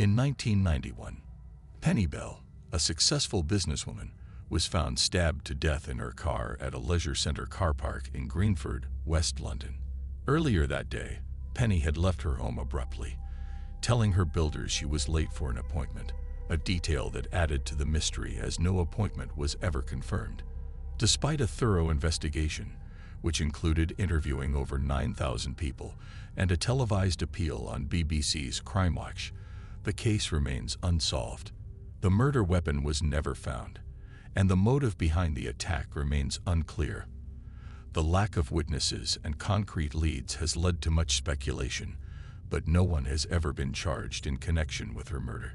In 1991, Penny Bell, a successful businesswoman, was found stabbed to death in her car at a leisure centre car park in Greenford, West London. Earlier that day, Penny had left her home abruptly, telling her builders she was late for an appointment, a detail that added to the mystery as no appointment was ever confirmed. Despite a thorough investigation, which included interviewing over 9,000 people and a televised appeal on BBC's Crime Watch, the case remains unsolved. The murder weapon was never found, and the motive behind the attack remains unclear. The lack of witnesses and concrete leads has led to much speculation, but no one has ever been charged in connection with her murder.